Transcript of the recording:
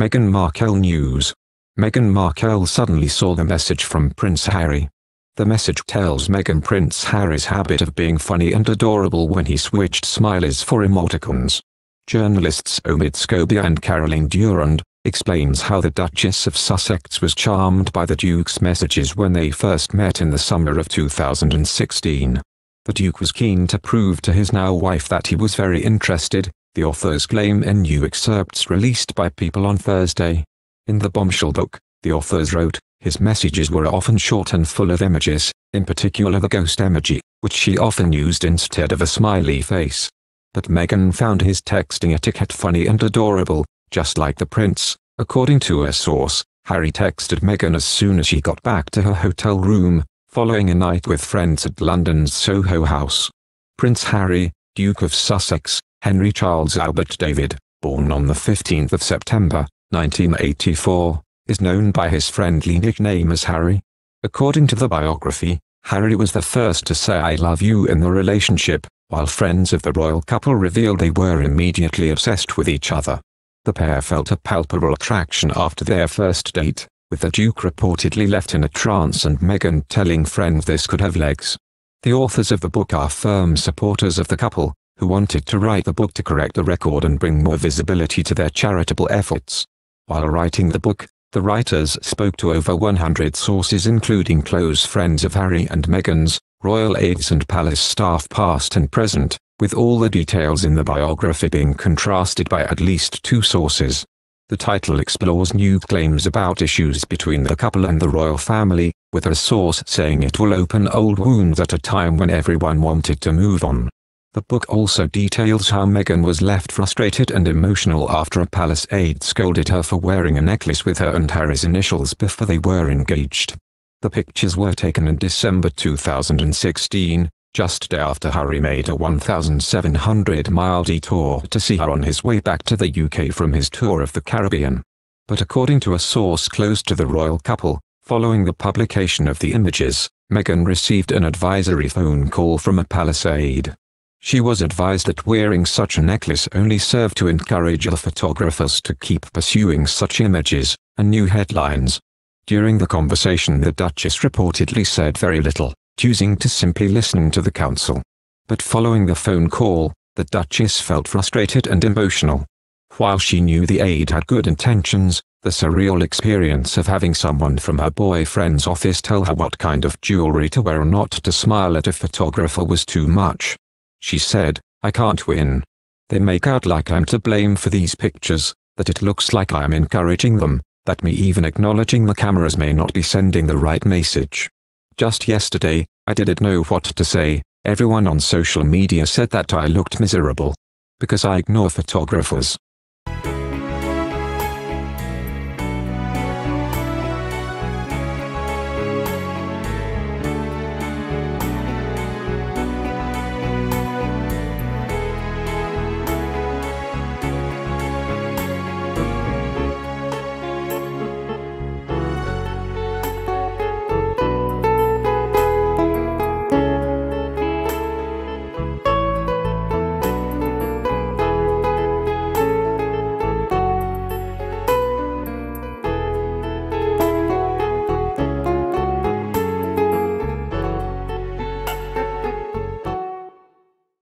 Meghan Markle News. Meghan Markle suddenly saw the message from Prince Harry. The message tells Meghan Prince Harry's habit of being funny and adorable when he switched smileys for emoticons. Journalists Omid Scobie and Carolyn Durand, explains how the Duchess of Sussex was charmed by the Duke's messages when they first met in the summer of 2016. The Duke was keen to prove to his now wife that he was very interested, the authors claim in new excerpts released by People on Thursday. In the bombshell book, the authors wrote, his messages were often short and full of images, in particular the ghost emoji, which she often used instead of a smiley face. But Meghan found his texting etiquette funny and adorable, just like the prince, according to a source, Harry texted Meghan as soon as she got back to her hotel room, following a night with friends at London's Soho House. Prince Harry, Duke of Sussex, Henry Charles Albert David, born on the 15th of September, 1984, is known by his friendly nickname as Harry. According to the biography, Harry was the first to say I love you in the relationship, while friends of the royal couple revealed they were immediately obsessed with each other. The pair felt a palpable attraction after their first date, with the Duke reportedly left in a trance and Meghan telling friends this could have legs. The authors of the book are firm supporters of the couple, who wanted to write the book to correct the record and bring more visibility to their charitable efforts. While writing the book, the writers spoke to over 100 sources including close friends of Harry and Meghan's, royal aides and palace staff past and present, with all the details in the biography being contrasted by at least two sources. The title explores new claims about issues between the couple and the royal family, with a source saying it will open old wounds at a time when everyone wanted to move on. The book also details how Meghan was left frustrated and emotional after a palace aide scolded her for wearing a necklace with her and Harry's initials before they were engaged. The pictures were taken in December 2016, just after Harry made a 1,700-mile detour to see her on his way back to the UK from his tour of the Caribbean. But according to a source close to the royal couple, following the publication of the images, Meghan received an advisory phone call from a palace aide. She was advised that wearing such a necklace only served to encourage the photographers to keep pursuing such images, and new headlines. During the conversation the Duchess reportedly said very little choosing to simply listen to the counsel. But following the phone call, the Duchess felt frustrated and emotional. While she knew the aide had good intentions, the surreal experience of having someone from her boyfriend's office tell her what kind of jewelry to wear or not to smile at a photographer was too much. She said, I can't win. They make out like I'm to blame for these pictures, that it looks like I'm encouraging them, that me even acknowledging the cameras may not be sending the right message. Just yesterday, I didn't know what to say, everyone on social media said that I looked miserable. Because I ignore photographers.